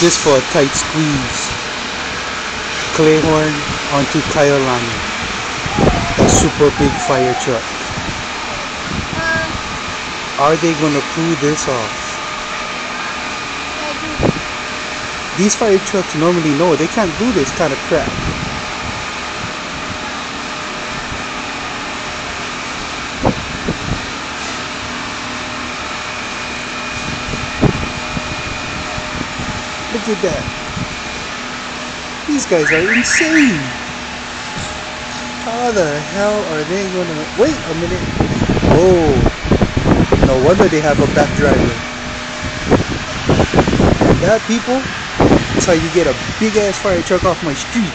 Just for a tight squeeze. Clayhorn onto Kyalami. A super big fire truck. Are they gonna pull this off? These fire trucks normally know they can't do this kind of crap. Look at that. These guys are insane. How the hell are they gonna wait a minute? Oh no wonder they have a back driver. That people, that's how you get a big ass fire truck off my street.